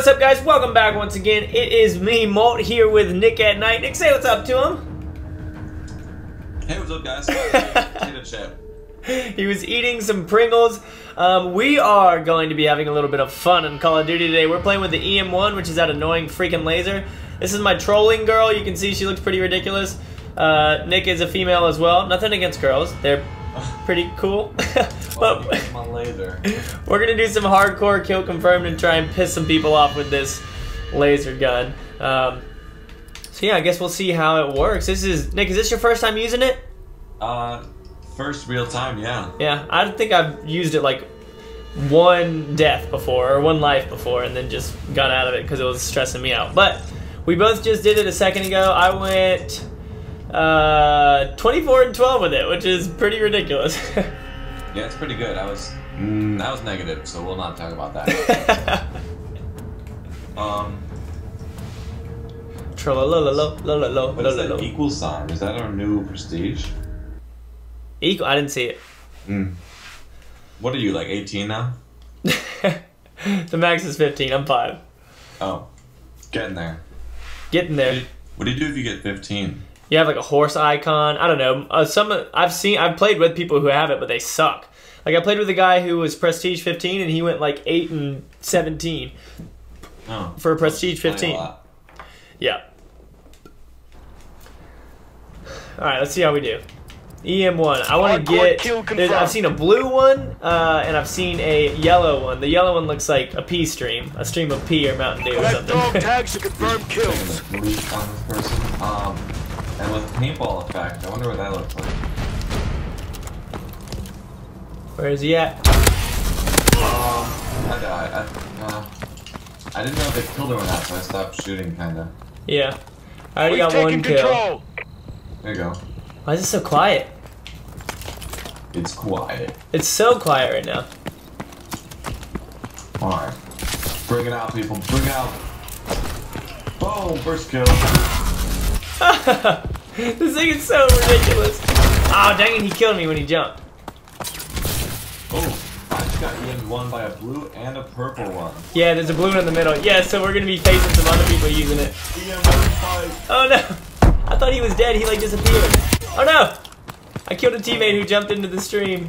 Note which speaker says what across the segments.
Speaker 1: what's up, guys? Welcome back once again. It is me, Molt, here with NickAtNyte. Nick, say what's up to him.
Speaker 2: Hey, what's up, guys? Potato chip.
Speaker 1: He was eating some Pringles. Um, we are going to be having a little bit of fun in Call of Duty today. We're playing with the EM1, which is that annoying freaking laser. This is my trolling girl. You can see she looks pretty ridiculous. Uh, Nick is a female as well. Nothing against girls. They're pretty cool.
Speaker 2: Well,
Speaker 1: but
Speaker 2: laser.
Speaker 1: we're gonna do some hardcore kill confirmed and try and piss some people off with this laser gun. Um, so yeah, I guess we'll see how it works. This is Nick. Is this your first time using it?
Speaker 2: Uh, first real time, yeah.
Speaker 1: Yeah, I think I've used it like one death before or one life before, and then just got out of it because it was stressing me out. But we both just did it a second ago. I went uh, 24 and 12 with it, which is pretty ridiculous.
Speaker 2: Yeah, it's pretty good. I was, mm, I was negative, so we'll not talk about that. um, what is that equal sign? Is that our new prestige?
Speaker 1: Equal. I didn't see it.
Speaker 2: Mm. What are you, like 18 now?
Speaker 1: the max is 15. I'm five.
Speaker 2: Oh, getting there.
Speaker 1: Getting there.
Speaker 2: What do you do if you get 15?
Speaker 1: You have like a horse icon. I don't know. Uh, some I've seen. I've played with people who have it, but they suck. Like I played with a guy who was Prestige 15, and he went like eight and 17
Speaker 2: Oh,
Speaker 1: for Prestige
Speaker 2: playing a
Speaker 1: 15. Yeah. All right, let's see how we do. EM1. I want to get.
Speaker 3: kill
Speaker 1: there's-
Speaker 3: confirmed.
Speaker 1: I've seen a blue one, uh, and I've seen a yellow one. The yellow one looks like a pea stream, a stream of pea or Mountain Dew or
Speaker 3: Collect dog
Speaker 1: something.
Speaker 3: tags to confirm
Speaker 2: Taking
Speaker 3: kills.
Speaker 2: the blue on this person. Um, and with paintball effect, I wonder what that looks like.
Speaker 1: Where is he at?
Speaker 2: Um, I died. I, uh, I didn't know if they killed her or not, so I stopped shooting, kinda.
Speaker 1: Yeah. I already
Speaker 3: We've
Speaker 1: got
Speaker 3: taken
Speaker 1: one kill.
Speaker 3: control.
Speaker 2: There you go.
Speaker 1: Why is it so quiet?
Speaker 2: It's quiet.
Speaker 1: It's so quiet right now.
Speaker 2: Alright. Bring it out, people. Bring it out. Boom! First kill.
Speaker 1: this thing is so ridiculous. Oh, dang it, he killed me when he jumped.
Speaker 2: Oh, I just got in one by a blue and a purple one.
Speaker 1: Yeah, there's a blue one in the middle. Yeah, so we're gonna be facing some other people using it. Oh no! I thought he was dead, he like disappeared. Oh no! I killed a teammate who jumped into the stream.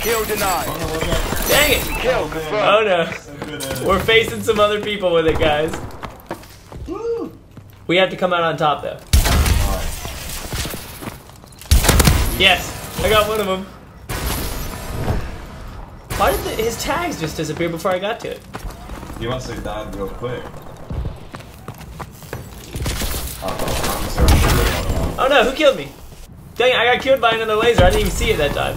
Speaker 3: Kill denied.
Speaker 1: Dang it!
Speaker 3: Kill confirmed.
Speaker 1: Oh no. We're facing some other people with it, guys. We have to come out on top though. Yes! I got one of them. Why did the, his tags just disappear before I got to it?
Speaker 2: He must have died real quick.
Speaker 1: Oh no, who killed me? Dang it, I got killed by another laser. I didn't even see it that time.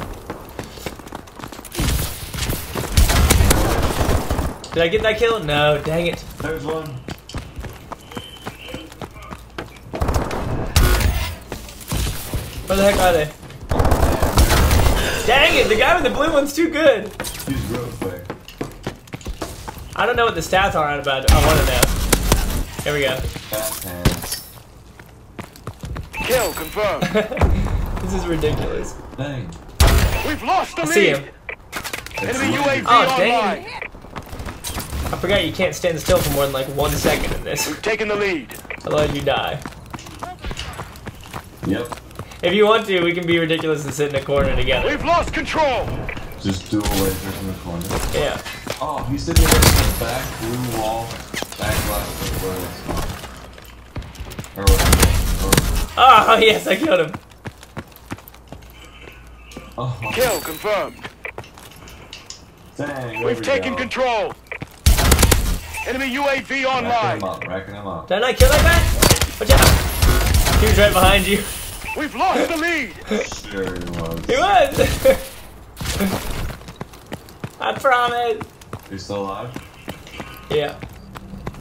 Speaker 1: Did I get that kill? No, dang it.
Speaker 2: There's one.
Speaker 1: Where the heck are they? Dang it, the guy with the blue one's too good.
Speaker 2: He's real quick.
Speaker 1: I don't know what the stats are on it, but I want to know. Here we go.
Speaker 2: Fast hands.
Speaker 3: Kill confirmed.
Speaker 1: this is ridiculous.
Speaker 2: Dang.
Speaker 3: We've lost the
Speaker 1: I see
Speaker 3: lead.
Speaker 1: him.
Speaker 3: Enemy UAV
Speaker 1: Oh, dang
Speaker 3: online.
Speaker 1: I forgot you can't stand still for more than like one second in this.
Speaker 3: We've taken the lead.
Speaker 1: Otherwise you die.
Speaker 2: Yep.
Speaker 1: If you want to, we can be ridiculous and sit in a corner together.
Speaker 3: We've lost control.
Speaker 2: Just dual lasers in the corner.
Speaker 1: Yeah.
Speaker 2: Oh, he's sitting there in the back blue wall, back left, or where Or what?
Speaker 1: Oh, yes, I killed him.
Speaker 2: Oh,
Speaker 3: Kill confirmed.
Speaker 2: dang.
Speaker 3: We've
Speaker 2: we
Speaker 3: taken
Speaker 2: go.
Speaker 3: control. Enemy UAV online.
Speaker 2: Racking him
Speaker 3: online.
Speaker 2: up, racking him up.
Speaker 1: Did I not kill that guy? Watch out. He was right behind you.
Speaker 3: We've lost the lead.
Speaker 2: Sure he was.
Speaker 1: He was. I promise.
Speaker 2: You're still alive?
Speaker 1: Yeah.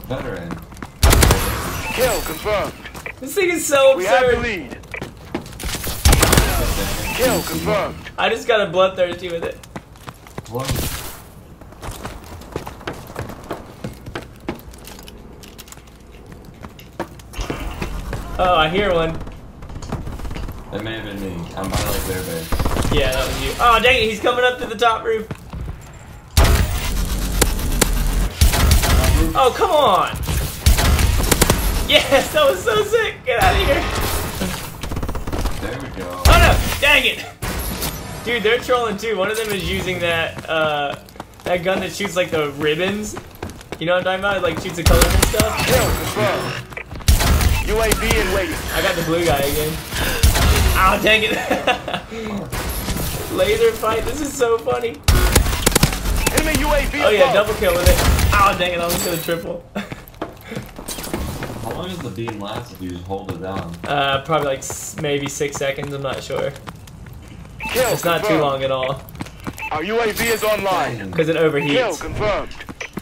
Speaker 2: Veteran.
Speaker 3: Kill confirmed.
Speaker 1: This thing is so
Speaker 3: We have the lead. Kill confirmed.
Speaker 1: I just got a bloodthirsty with it.
Speaker 2: One.
Speaker 1: Oh, I hear one.
Speaker 2: That may have been me. I'm by like their base.
Speaker 1: Yeah, that was you. Oh, dang it, he's coming up to the top roof.
Speaker 2: roof.
Speaker 1: Oh, come on! Yes, that was so sick! Get out of here!
Speaker 2: There we go.
Speaker 1: Oh no! Dang it! Dude, they're trolling too. One of them is using that, uh, that gun that shoots like the ribbons. You know what I'm talking about? It, like shoots the colors and stuff.
Speaker 3: Kill confirmed. UAV in waiting.
Speaker 1: I got the blue guy again. Ow, dang it! Laser fight, this is so funny.
Speaker 3: Enemy UAV
Speaker 1: Oh yeah, double kill with it. Ow, dang it, I was gonna triple.
Speaker 2: How long does the beam last if you just hold it down?
Speaker 1: Uh, probably like maybe six seconds, I'm not sure.
Speaker 3: Kill
Speaker 1: It's not too long at all,
Speaker 3: Our UAV is online.
Speaker 1: because it overheats.
Speaker 3: Kill
Speaker 1: overheats.
Speaker 3: confirmed.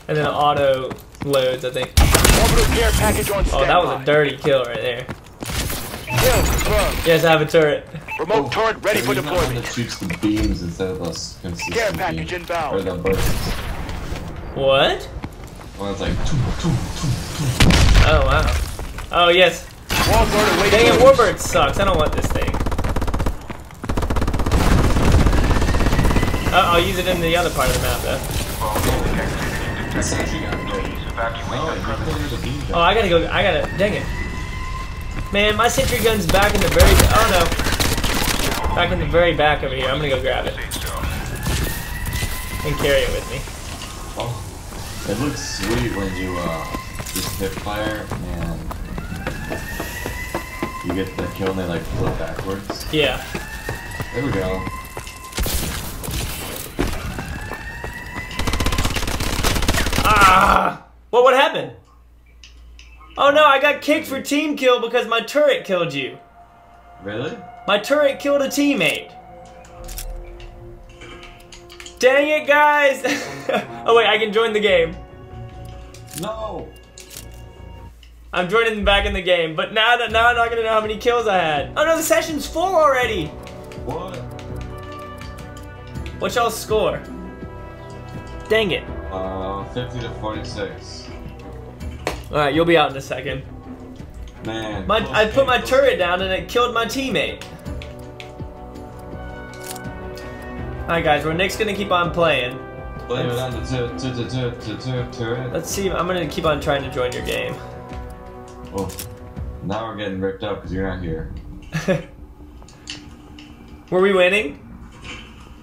Speaker 1: And then it auto loads, I think.
Speaker 3: Care package on
Speaker 1: Oh, that was a dirty kill right there.
Speaker 3: Kill.
Speaker 1: Yes, I have a turret.
Speaker 3: Remote turret ready for
Speaker 2: There's not one
Speaker 3: deployment.
Speaker 2: that shoots the beams instead of the s- consistent
Speaker 3: Care package
Speaker 2: beam.
Speaker 3: inbound.
Speaker 2: Or the bursts.
Speaker 1: What?
Speaker 2: One that's like toom, toom, toom, toom.
Speaker 1: Oh, wow. Oh, yes.
Speaker 3: Warbird awaiting
Speaker 1: Dang it. Warbird sucks. I don't want this thing. Uh, I'll use it in the other part of the map, though.
Speaker 2: That's actually got no. Oh, you cleared the beam.
Speaker 1: Oh, I gotta go. I gotta. Dang it. Man, my sentry gun's back in the very. Oh no. Back in the very back over here. I'm gonna go grab it and carry it with me.
Speaker 2: Oh, it looks sweet when you uh just hip fire and you get the kill and they like flip backwards.
Speaker 1: Yeah.
Speaker 2: There we go.
Speaker 1: Ah! What would happen? Oh no, I got kicked for team kill because my turret killed you.
Speaker 2: Really?
Speaker 1: My turret killed a teammate. Dang it, guys! oh wait, I can join the game.
Speaker 2: No.
Speaker 1: I'm joining back in the game, but now that now I'm not gonna know how many kills I had. Oh no, the session's full already.
Speaker 2: What?
Speaker 1: What's y'all score? Dang it.
Speaker 2: Uh, 50 to 46.
Speaker 1: All right, you'll be out in a second.
Speaker 2: Man.
Speaker 1: My, I put my turret down and it killed my teammate. Alright guys, well Nick's gonna keep on playing. Let's see, I'm gonna keep on trying to join your game.
Speaker 2: Oh, now we're getting ripped up because you're not here.
Speaker 1: Were we winning?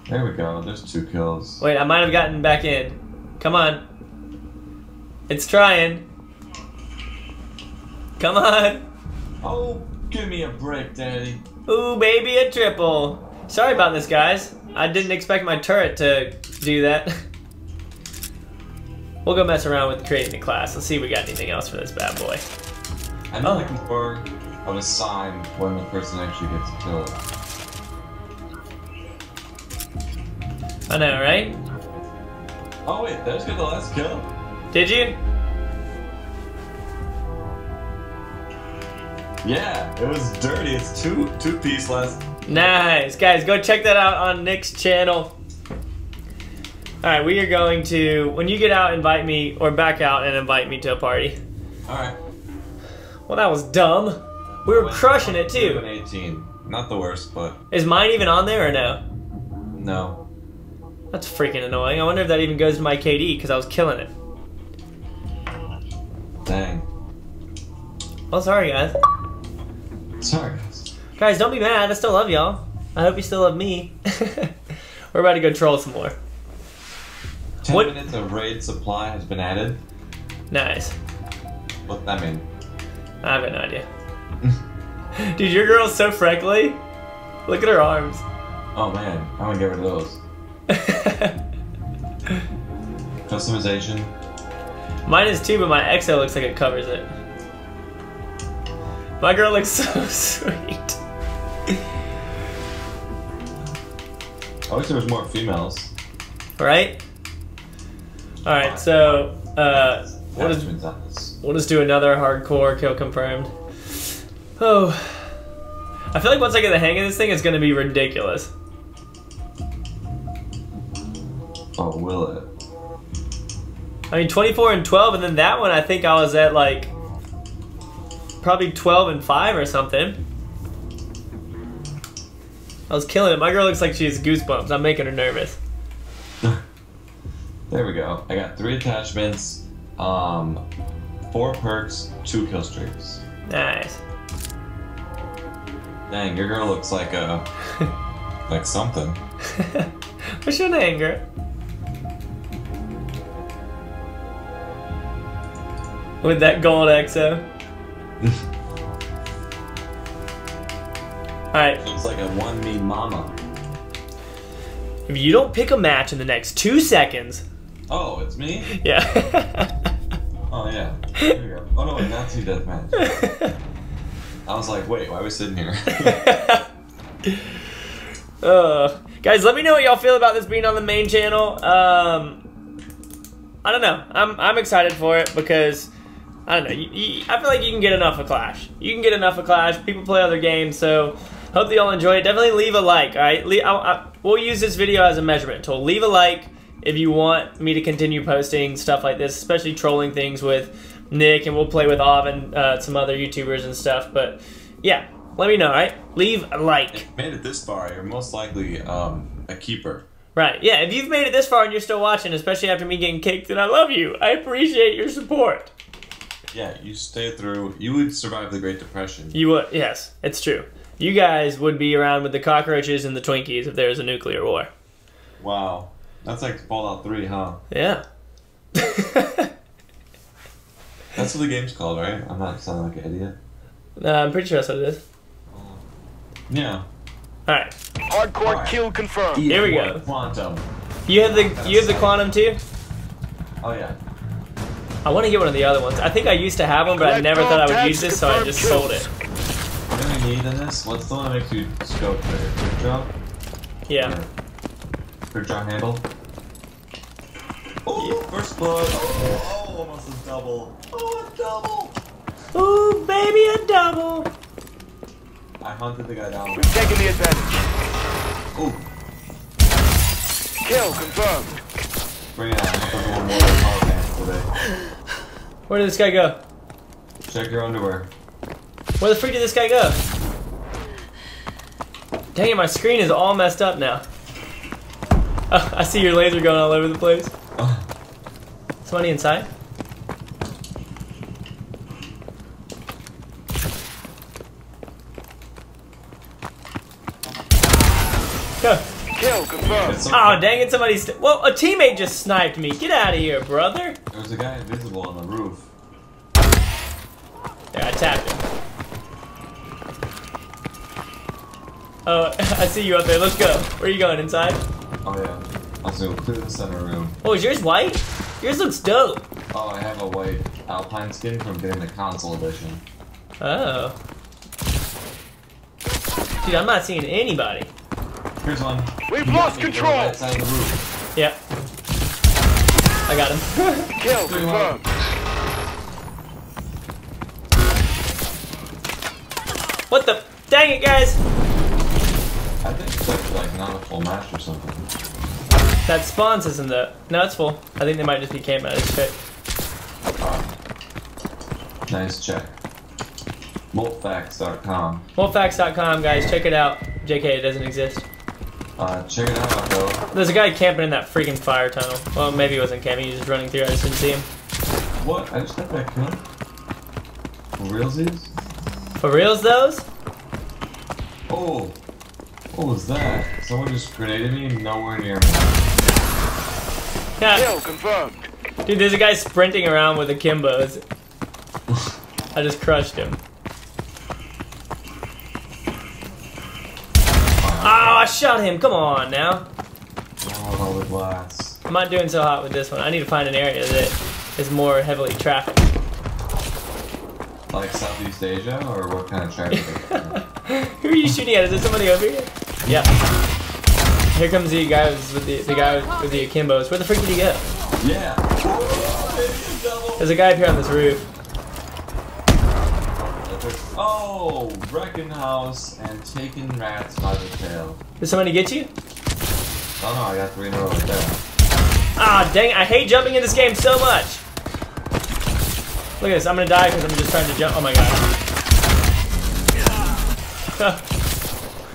Speaker 2: There we go. There's two kills.
Speaker 1: Wait, I might have gotten back in. Come on. It's trying. Come on.
Speaker 2: Oh, give me a break, Daddy.
Speaker 1: Ooh, baby, a triple. Sorry about this, guys. I didn't expect my turret to do that. We'll go mess around with creating a class. Let's see if we got anything else for this bad boy.
Speaker 2: I'm
Speaker 1: Oh.
Speaker 2: looking for a sign when the person actually gets killed.
Speaker 1: I know, right?
Speaker 2: Oh wait, was good. The last kill.
Speaker 1: Did you?
Speaker 2: Yeah, it was dirty. It's two two piece last.
Speaker 1: Nice. Guys, go check that out on Nick's channel. Alright, we are going to, when you get out, invite me, or back out and invite me to a party.
Speaker 2: All right.
Speaker 1: Well, that was dumb. We were crushing it too.
Speaker 2: 18. Not the worst, but
Speaker 1: Is mine even on there or no?
Speaker 2: no.
Speaker 1: That's freaking annoying. I wonder if that even goes to my KD because I was killing it.
Speaker 2: Dang.
Speaker 1: Well, sorry, guys.
Speaker 2: Sorry. guys.
Speaker 1: Guys, don't be mad. I still love y'all. I hope you still love me. We're about to go troll some more.
Speaker 2: Ten
Speaker 1: What-
Speaker 2: minutes of raid supply has been added.
Speaker 1: Nice.
Speaker 2: What that mean?
Speaker 1: I have an idea. Dude, your girl's so freckly. Look at her arms.
Speaker 2: Oh man, I'm gonna get rid of those. Customization.
Speaker 1: Mine is too, but my Exo looks like it covers it. My girl looks so sweet.
Speaker 2: I wish there was more females.
Speaker 1: Right? Alright, so uh what is
Speaker 2: Attachments on this.
Speaker 1: we'll just do another hardcore kill confirmed. Oh. I feel like once I get the hang of this thing, it's gonna be ridiculous.
Speaker 2: Oh, will it?
Speaker 1: I mean, 24 and 12, and then that one, I think I was at like probably 12 and 5 or something. I was killing it. My girl looks like she has goosebumps. I'm making her nervous.
Speaker 2: There we go. I got three attachments, Um, four perks, two kill streaks.
Speaker 1: Nice.
Speaker 2: Dang, your girl looks like a like something.
Speaker 1: What's your name, girl? With that gold Exo. Alright,
Speaker 2: Looks like a one me mama.
Speaker 1: if you don't pick a match in the next two seconds,
Speaker 2: Oh, it's me.
Speaker 1: yeah.
Speaker 2: Oh yeah. There you go. Oh no, wait, Nazi deathmatch. I was like, wait, why are we sitting here?
Speaker 1: uh, guys, let me know what y'all feel about this being on the main channel. Um, I don't know. I'm I'm excited for it because I don't know. You, you, I feel like you can get enough of Clash. You can get enough of Clash. People play other games, so hope that y'all enjoy it. Definitely leave a like. All right, Le- I, I, we'll use this video as a measurement tool. Leave a like if you want me to continue posting stuff like this, especially trolling things with Nick, and we'll play with Ov and uh, some other YouTubers and stuff. But yeah, let me know. All right, leave a like.
Speaker 2: If Made it this far, you're most likely um, a keeper.
Speaker 1: Right. Yeah, if you've made it this far and you're still watching, especially after me getting kicked, then I love you. I appreciate your support.
Speaker 2: Yeah, you stay through. You would survive the Great Depression.
Speaker 1: You would, yes, it's true. You guys would be around with the cockroaches and the Twinkies if there was a nuclear war.
Speaker 2: Wow, that's like Fallout Three, huh?
Speaker 1: Yeah.
Speaker 2: That's what the game's called, right? I'm not sounding like an idiot.
Speaker 1: Uh, I'm pretty sure that's what it is.
Speaker 2: Yeah.
Speaker 1: All right,
Speaker 3: Hardcore
Speaker 2: Alright.
Speaker 3: kill confirmed.
Speaker 1: Here we go.
Speaker 2: Quantum.
Speaker 1: you have the you have the quantum too.
Speaker 2: Oh yeah.
Speaker 1: I want to get one of the other ones. I think I used to have one, but I never thought I would use this, so I just
Speaker 3: kills.
Speaker 1: sold it.
Speaker 2: What do we need in this? What's the one that makes you scope better? Quick draw?
Speaker 1: Yeah.
Speaker 2: Quick draw handle? Oh, first blood. Oh, oh, almost a double. Oh, a double.
Speaker 1: Ooh, baby, a double.
Speaker 2: I hunted the guy down.
Speaker 3: We've taken the advantage.
Speaker 2: Oh,
Speaker 3: Kill confirmed.
Speaker 2: bring it on. I'm gonna one more power pants today.
Speaker 1: Where did this guy go?
Speaker 2: Check your underwear.
Speaker 1: Where the freak did this guy go? Dang it, my screen is all messed up now. Oh, I see your laser going all over the place.
Speaker 2: Oh,
Speaker 1: Somebody inside? Go.
Speaker 3: Kill confirmed.
Speaker 2: it's so
Speaker 1: Oh, dang it, somebody. St- well, a teammate just sniped me. Get out of here, brother.
Speaker 2: There's a guy invisible on the roof.
Speaker 1: There, I tapped him. Oh, I see you up there. Let's go. Where are you going? Inside?
Speaker 2: Oh yeah. I was gonna clear the center room.
Speaker 1: Oh, is yours white? Yours looks dope.
Speaker 2: Oh, I have a white Alpine skin from getting the console edition.
Speaker 1: Oh. Dude, I'm not seeing anybody.
Speaker 2: Here's one.
Speaker 3: We've
Speaker 2: You
Speaker 3: lost control.
Speaker 2: go Right side of the roof.
Speaker 1: Yep. I got him.
Speaker 3: Kill confirmed.
Speaker 1: what the? Dang it, guys!
Speaker 2: I think it's like, like not a full match or something.
Speaker 1: That spawns isn't the. No, it's full. I think they might just be camping out of shit.
Speaker 2: Ah. Nice check. Moltfacts.com.
Speaker 1: Wolffax.com, guys. Check it out. JK, it doesn't exist.
Speaker 2: Uh, check it out though.
Speaker 1: There's a guy camping in that freaking fire tunnel. Well, maybe he wasn't camping. He was just running through. I just didn't see him.
Speaker 2: What? I just got that kill. For realsies?
Speaker 1: For reals, those?
Speaker 2: Oh! What was that? Someone just grenaded me nowhere near me.
Speaker 1: Yeah.
Speaker 3: Kill confirmed.
Speaker 1: Dude, there's a guy sprinting around with akimbos. I just crushed him. Shot him. Come on now.
Speaker 2: Oh, glass.
Speaker 1: I'm not doing so hot with this one. I need to find an area that is more heavily trafficked.
Speaker 2: Like Southeast Asia, or what kind of traffic?
Speaker 1: Who are you shooting at? Is there somebody over here? Yeah. Here comes the guy with the, the guy with the akimbos. Where the freak did he go?
Speaker 2: yeah!
Speaker 1: There's a guy up here on this roof.
Speaker 2: Oh, wrecking house and taking rats by the tail.
Speaker 1: Did somebody get you?
Speaker 2: Oh no, I got three in a row right there.
Speaker 1: Ah, dang it. I hate jumping in this game so much. Look at this. I'm gonna die because I'm just trying to jump. Oh my god.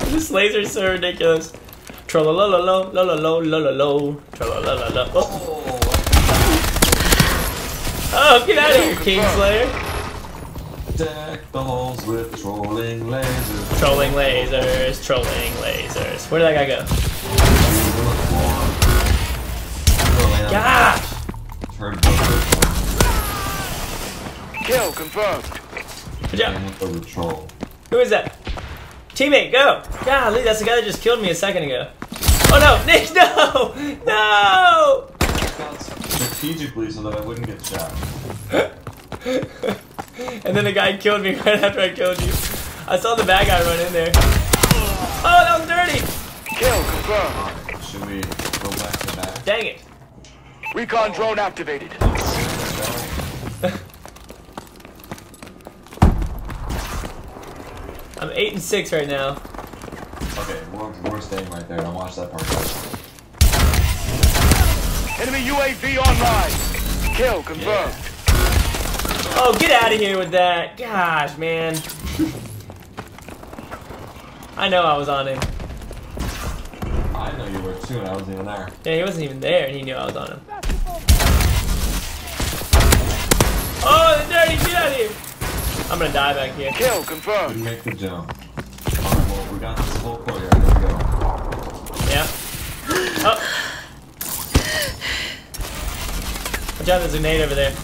Speaker 1: this laser is so ridiculous. Trollololo, lololo, lololo, trollololo. Oh.
Speaker 2: Oh,
Speaker 1: Oh, get out of here, Kingslayer.
Speaker 2: Deck the halls with trolling lasers.
Speaker 1: Trolling lasers, trolling lasers. Where did that guy go?
Speaker 2: To the floor. Trolling on
Speaker 1: Gosh!
Speaker 2: turn over.
Speaker 3: Kill confirmed.
Speaker 1: Good job.
Speaker 2: And with the troll.
Speaker 1: Who is that? Teammate, go! Golly, that's the guy that just killed me a second ago. Oh no, Nick, no! No!
Speaker 2: Strategically so that I wouldn't get shot.
Speaker 1: and then the guy killed me right after I killed you. I saw the bad guy run in there. Oh, that was dirty!
Speaker 3: Kill confirmed.
Speaker 2: Alright, should we go back to back?
Speaker 1: Dang it.
Speaker 3: Recon drone activated.
Speaker 1: I'm 8 and 6 right now.
Speaker 2: Okay, we're, we're staying right there. Don't watch that part.
Speaker 3: Enemy UAV online. Kill confirmed.
Speaker 1: Oh, get out of here with that. Gosh, man. I know I was on him.
Speaker 2: I know you were too, and I wasn't even there.
Speaker 1: Yeah, he wasn't even there, and he knew I was on him. Oh, the dirty, get out of here! I'm gonna die back here.
Speaker 3: Kill confirmed.
Speaker 2: Couldn't make the jump. Alright, well, we got this whole courtyard. Here we go.
Speaker 1: Yeah. Oh. Watch out, there's a nade over there.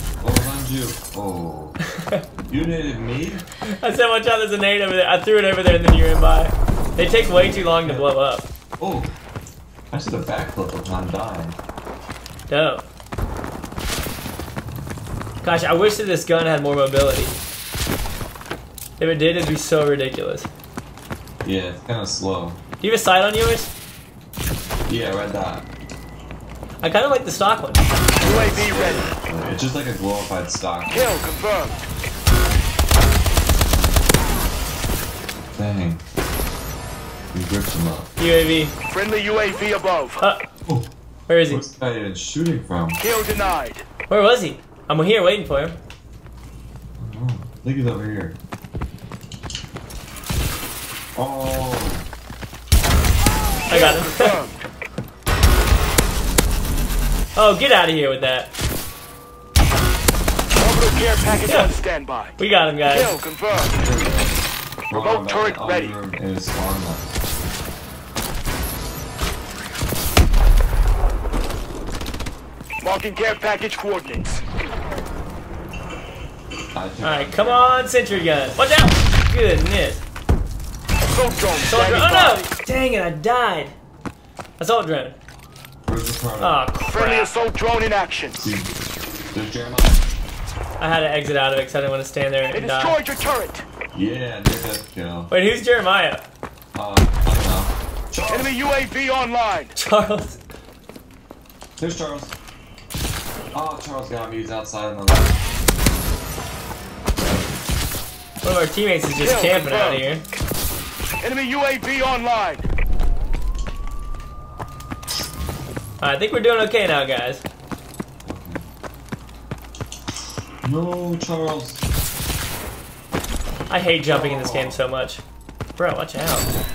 Speaker 2: Oh, you. Oh. You needed me?
Speaker 1: I said, watch out, there's a nade over there. I threw it over there, and then you ran by. They take way too long to blow up.
Speaker 2: Oh. I should have backflip upon dying.
Speaker 1: Dope. Gosh, I wish that this gun had more mobility. If it did, it'd be so ridiculous.
Speaker 2: Yeah, it's kind of slow.
Speaker 1: Do you have a sight on yours?
Speaker 2: Yeah, right dot.
Speaker 1: I kind of like the stock one.
Speaker 3: UAV ready.
Speaker 2: It's just like a glorified stock.
Speaker 3: Kill confirmed.
Speaker 2: Dang. We gripped him up.
Speaker 1: UAV.
Speaker 3: Friendly UAV above.
Speaker 1: Uh,
Speaker 2: Oh,
Speaker 1: where is he?
Speaker 2: what's that even shooting from?
Speaker 3: Kill denied.
Speaker 1: Where was he? I'm here waiting for him.
Speaker 2: Oh, I think he's over here. Oh,
Speaker 1: I got him.
Speaker 3: Confirmed.
Speaker 1: oh, get out of here with that.
Speaker 3: Orbital care package
Speaker 1: Yeah.
Speaker 3: on standby.
Speaker 1: We got him, guys.
Speaker 3: Kill confirmed.
Speaker 2: we go.
Speaker 3: Remote
Speaker 2: Oh,
Speaker 3: turret ready.
Speaker 2: the room it's spawn left.
Speaker 3: Marking care package coordinates.
Speaker 1: Alright, come on, sentry gun. Watch out! Goodness.
Speaker 3: Assault drone
Speaker 1: Soldier.
Speaker 3: standing
Speaker 1: Oh no! Dang it, I died. Assault drone.
Speaker 2: Where's the front?
Speaker 1: Oh,
Speaker 3: Friendly assault drone in action.
Speaker 2: There's Jeremiah.
Speaker 1: I had to exit out of it because I didn't want to stand there
Speaker 3: They
Speaker 1: and die.
Speaker 3: destroyed your turret.
Speaker 2: Yeah, near death kill.
Speaker 1: Wait, who's Jeremiah?
Speaker 2: Uh, I don't know.
Speaker 3: Enemy UAV online.
Speaker 1: Charles.
Speaker 2: There's Charles. Oh, Charles got me. He's outside on the left.
Speaker 1: One of our teammates is just
Speaker 3: Kill
Speaker 1: camping out here.
Speaker 3: Enemy UAV online.
Speaker 1: I think we're doing okay now, guys.
Speaker 2: No, Charles.
Speaker 1: I hate jumping in this game so much. Bro, watch out.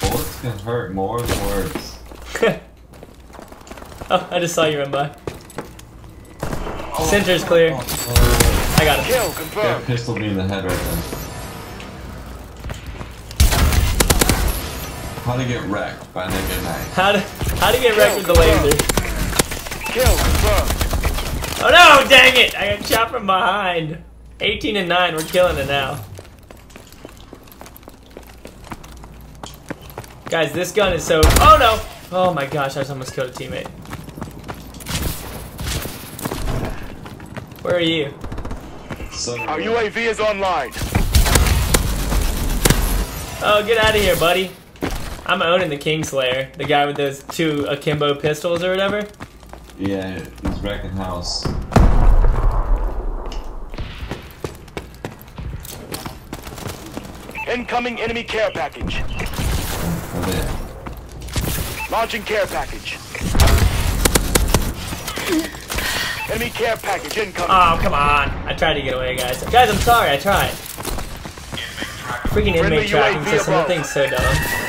Speaker 2: Bullets can hurt more than words.
Speaker 1: oh, I just saw you run by. Center's clear.
Speaker 2: Oh, oh, oh,
Speaker 1: I got him.
Speaker 3: Kill
Speaker 2: that pistol me in the head right there. How to get wrecked by NickAtNyte.
Speaker 1: How to how to get wrecked with the laser?
Speaker 3: Kill confirmed.
Speaker 1: Oh no! Dang it! I got shot from behind. 18 and 9. We're killing it now. Guys, this gun is so. Oh no! Oh my gosh! I just almost killed a teammate. Where are you?
Speaker 3: Our UAV is online.
Speaker 1: Oh, get out of here, buddy. I'm owning the Kingslayer, the guy with those two akimbo pistols or whatever.
Speaker 2: Yeah, he's wrecking house.
Speaker 3: Incoming enemy care package.
Speaker 2: Over there.
Speaker 3: Launching care package. Enemy care package incoming.
Speaker 1: Oh, come on. I tried to get away, guys. Guys, I'm sorry. I tried. Freaking
Speaker 3: Friendly
Speaker 1: inmate tracking
Speaker 3: UAV
Speaker 1: system. That thing's so dumb.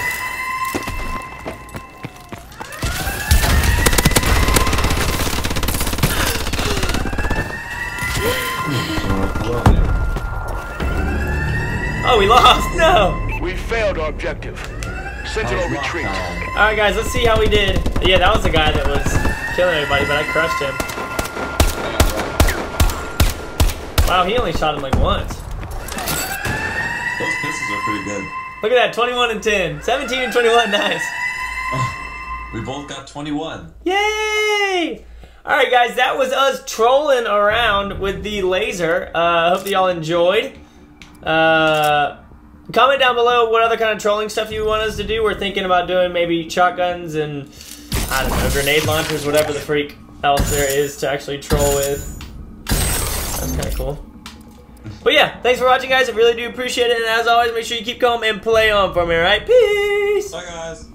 Speaker 1: Lost. No.
Speaker 3: We failed our objective. Sentinel retreat.
Speaker 1: All right, guys. Let's see how we did. Yeah, that was the guy that was killing everybody, but I crushed him. Wow, he only shot him like once.
Speaker 2: Those pistols are pretty good.
Speaker 1: Look at that, 21 and 10. 17 and 21, nice.
Speaker 2: We both got 21.
Speaker 1: Yay! Alright, guys, that was us trolling around with the laser. Uh, hope y'all enjoyed. Uh, comment down below what other kind of trolling stuff you want us to do. We're thinking about doing maybe shotguns and, I don't know, grenade launchers, whatever the freak else there is to actually troll with. That's kind of cool. But yeah, thanks for watching, guys. I really do appreciate it. And as always, make sure you keep calm and play on for me, alright? Peace!
Speaker 2: Bye, guys.